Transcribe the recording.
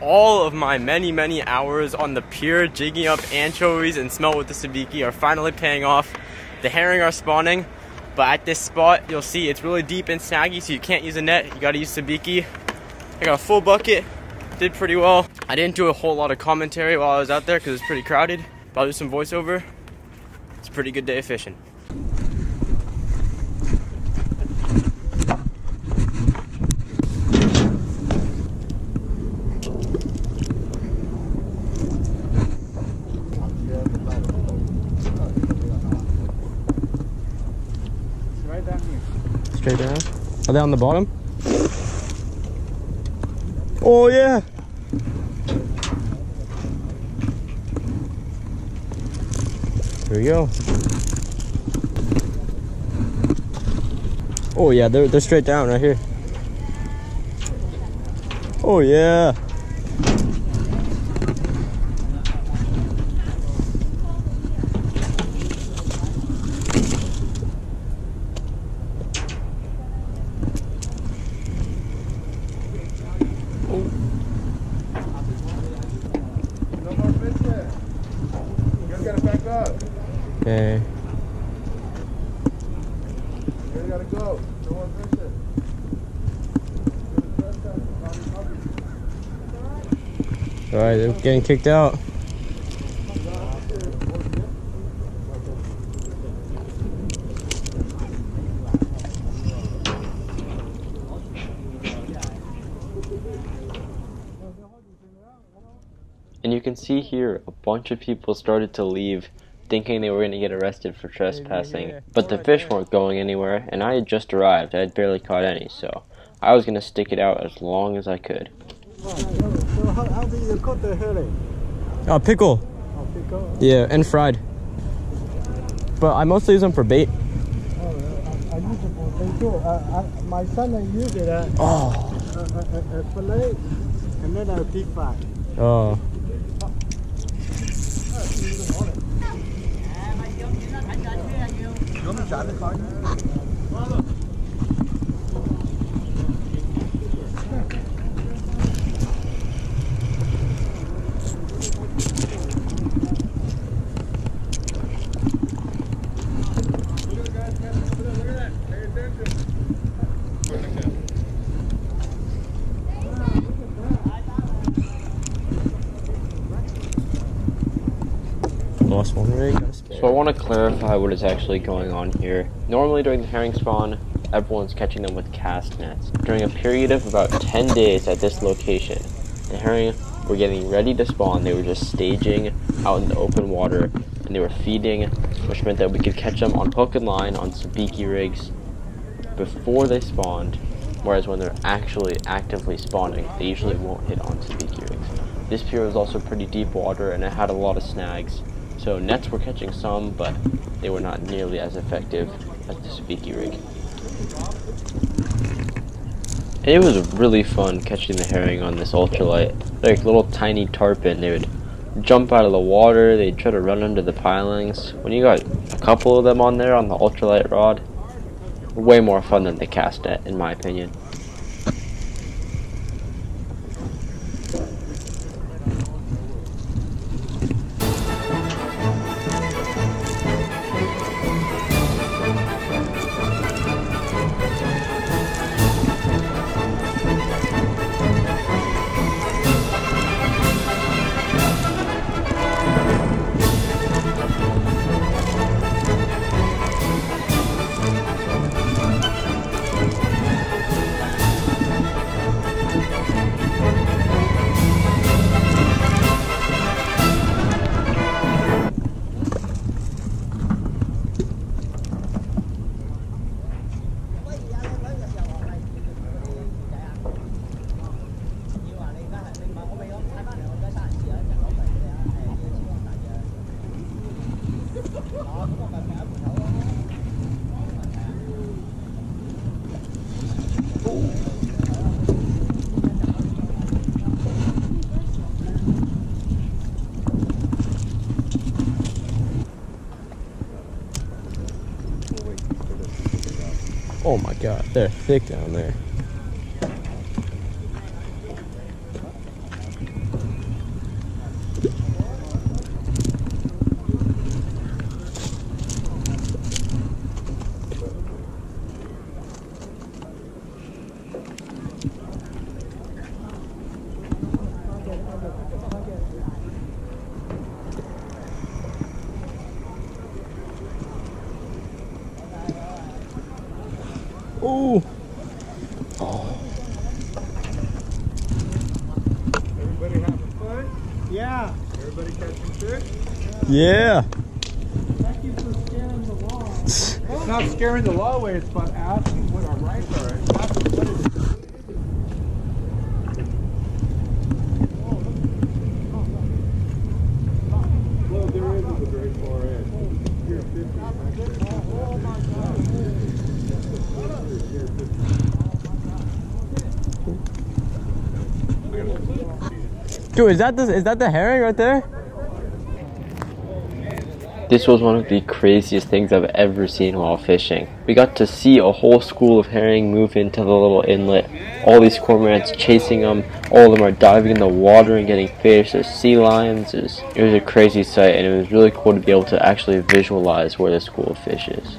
All of my many, many hours on the pier jigging up anchovies and smelt with the sabiki are finally paying off. The herring are spawning, but at this spot, you'll see it's really deep and snaggy, so you can't use a net. You gotta use sabiki. I got a full bucket, did pretty well. I didn't do a whole lot of commentary while I was out there because it's pretty crowded, but I'll do some voiceover. It's a pretty good day of fishing. Down. Are they on the bottom? Oh yeah. Here we go. Oh yeah, they're they're straight down right here. Oh yeah. No more fish there. You guys gotta back up. Okay. You guys there. Alright, they're getting kicked out. And you can see here a bunch of people started to leave thinking they were going to get arrested for trespassing. But the fish weren't going anywhere, and I had just arrived. I had barely caught any, so I was going to stick it out as long as I could. So how, how do you cook the herring? Oh, pickle. Oh, pickle? Yeah, and fried. But I mostly use them for bait. Oh, I, I use it for thing too. Uh, I, my son I use it uh, Oh. uh, uh, uh, fillet and then a deep fry. Oh. Nur mit Schade fahren. One rig. So I want to clarify what is actually going on here. Normally during the herring spawn, everyone's catching them with cast nets. During a period of about 10 days at this location, the herring were getting ready to spawn. They were just staging out in the open water and they were feeding, which meant that we could catch them on hook and line on sabiki rigs before they spawned. Whereas when they're actually actively spawning, they usually won't hit on sabiki rigs. This pier was also pretty deep water and it had a lot of snags. So nets were catching some, but they were not nearly as effective as the Sabiki rig. And it was really fun catching the herring on this ultralight. Like little tiny tarpon, they would jump out of the water, they'd try to run under the pilings. When you got a couple of them on there on the ultralight rod, way more fun than the cast net, in my opinion. Oh my god, they're thick down there. Oh. Everybody having fun? Yeah. Everybody catching fish? Yeah. Thank you for scaring the law. It's not scaring the law away, it's about asking what our rights are. It's not what it is. Well, there is at the far end. Here, 50. Dude, is that the is that the herring right there? This was one of the craziest things I've ever seen while fishing. We got to see a whole school of herring move into the little inlet. All these cormorants chasing them. All of them are diving in the water and getting fish. There's sea lions. It was, it was a crazy sight and it was really cool to be able to actually visualize where the school of fish is.